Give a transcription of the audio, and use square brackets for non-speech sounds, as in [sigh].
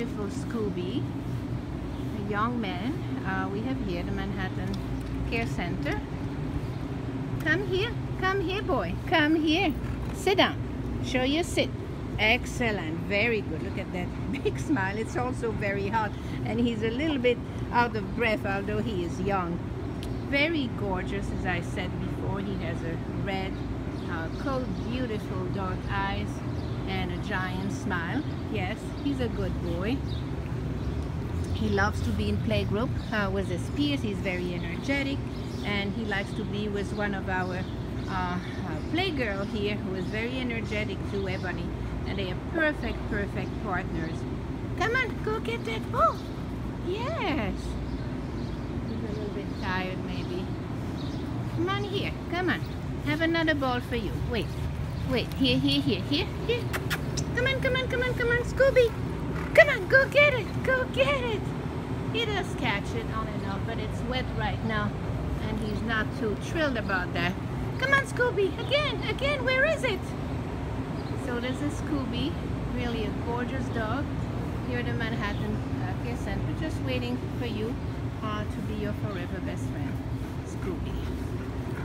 beautiful Scooby, a young man. Uh, we have here the Manhattan Care Center. Come here, come here, boy. Come here. Sit down. Show your sit. Excellent, very good. Look at that [laughs] big smile. It's also very hot, and he's a little bit out of breath, although he is young. Very gorgeous, as I said before. He has a red uh, coat, beautiful dark eyes, and a giant smile. Yes, he's a good boy. He loves to be in playgroup uh, with his peers. He's very energetic, and he likes to be with one of our uh, uh, playgirl here, who is very energetic too, Ebony. And they are perfect, perfect partners. Come on, go get that ball. Yes. He's a little bit tired, maybe. Come on here. Come on. Have another ball for you. Wait. Wait. Here, here, here, here, here. Come on, come on, come on, come on, Scooby. Come on, go get it. Go get it. He does catch it on and off, but it's wet right now. And he's not too thrilled about that. Come on, Scooby. Again, again, where is it? So this is Scooby. Really a gorgeous dog. Here at the Manhattan uh, Care Center, just waiting for you uh, to be your forever best friend, Scooby.